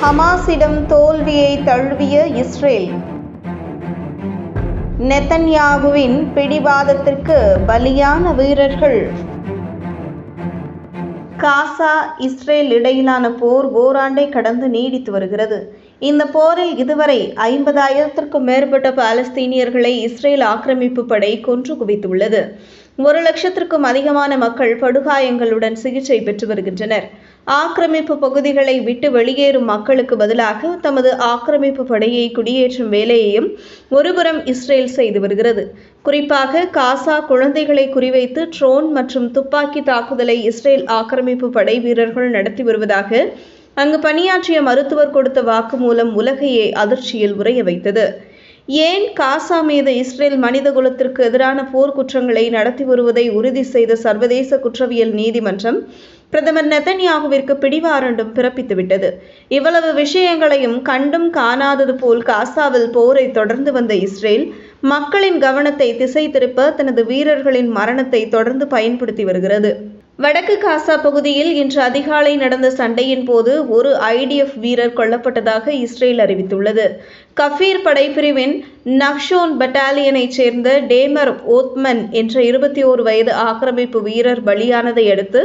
ஹமாஸிடம் தோல்வியை தழுவிய இஸ்ரேல். நெத்தன்யாகுவின் பிடிவாதத்திற்கு பலியான வீரர்கள். காசா இஸ்ரேல் இடையிலான போர் ஓராண்டை கடந்து நீடித்து வருகிறது. இந்த போரில் இதுவரை ஐம்பதாயிரத்திற்கும் மேற்பட்ட பாலஸ்தீனியர்களை இஸ்ரேல் ஆக்கிரமிப்பு படை கொன்று குவித்துள்ளது. ஒரு லட்சத்திற்கும் அதிகமான மக்கள் படுகாயங்களுடன் சிகிச்சை பெற்று வருகின்றனர். ஆக்கிரமிப்பு பகுதிகளை விட்டு வெளியேறும் மக்களுக்கு பதிலாக தமது ஆக்கிரமிப்பு படையை குடியேற்றும் வேலையையும் ஒருபுறம் இஸ்ரேல் செய்து வருகிறது. குறிப்பாக காசா குழந்தைகளை குறிவைத்து ட்ரோன் மற்றும் துப்பாக்கி தாக்குதலை இஸ்ரேல் ஆக்கிரமிப்பு படை வீரர்கள் நடத்தி வருவதாக அங்கு பணியாற்றிய மருத்துவர் கொடுத்த வாக்குமூலம் உலகையே அதிர்ச்சியில் உறைய வைத்தது. ஏன் காசா மீது இஸ்ரேல் மனித குலத்திற்கு எதிரான போர் குற்றங்களை நடத்தி வருவதை உறுதி செய்த சர்வதேச குற்றவியல் நீதிமன்றம் பிரதமர் நெதன்யாகுவிற்கு பிடிவாரண்டும் பிறப்பித்துவிட்டது. இவ்வளவு விஷயங்களையும் கண்டும் காணாதது போல் காசாவில் போரை தொடர்ந்து வந்த இஸ்ரேல் மக்களின் கவனத்தை திசை திருப்ப தனது வீரர்களின் மரணத்தை தொடர்ந்து பயன்படுத்தி வருகிறது. வடக்கு காசா பகுதியில் இன்று அதிகாலை நடந்த சண்டையின் போது ஒரு ஐடிஎஃப் வீரர் கொல்லப்பட்டதாக இஸ்ரேல் அறிவித்துள்ளது. கஃபீர் படைப்பிரிவின் நக்ஷோன் பட்டாலியனைச் சேர்ந்த டேமர் ஓத்மன் என்ற இருபத்தி ஓரு வயது ஆக்கிரமிப்பு வீரர் பலியானதை அடுத்து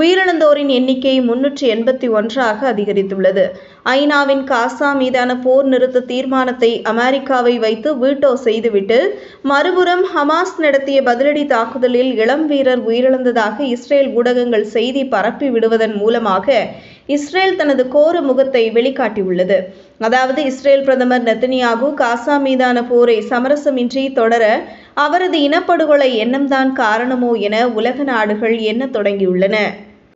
உயிரிழந்தோரின் எண்ணிக்கை முன்னூற்றி எண்பத்தி ஒன்றாக அதிகரித்துள்ளது. ஐநாவின் காசா மீதான போர் நிறுத்த தீர்மானத்தை அமெரிக்காவை வைத்து வீட்டோ செய்துவிட்டு மறுபுறம் ஹமாஸ் நடத்திய பதிலடி தாக்குதலில் இளம் வீரர் உயிரிழந்ததாக இஸ்ரேல் ஊடகங்கள் செய்தி பரப்பி விடுவதன் மூலமாக இஸ்ரேல் தனது கோர முகத்தை வெளிக்காட்டியுள்ளது. அதாவது இஸ்ரேல் பிரதமர் நெத்தனியாகு காசா மீதான போரை சமரசமின்றி தொடர அவரது இனப்படுகொலை எண்ணம்தான் காரணமோ என உலக நாடுகள் எண்ண தொடங்கியுள்ளன.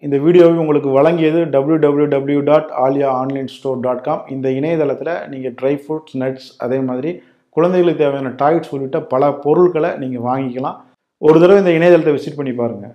இந்த வீடியோவை உங்களுக்கு வழங்கியது W W W dot Aliya online store dot com இந்த இணையதளத்தில் நீங்கள் ட்ரை ஃப்ரூட்ஸ் நட்ஸ் அதே மாதிரி குழந்தைகளுக்கு தேவையான டாய்ஸ் உள்ளிட்ட பல பொருட்களை நீங்கள் வாங்கிக்கலாம். ஒரு தடவை இந்த இணையதளத்தை விசிட் பண்ணி பாருங்கள்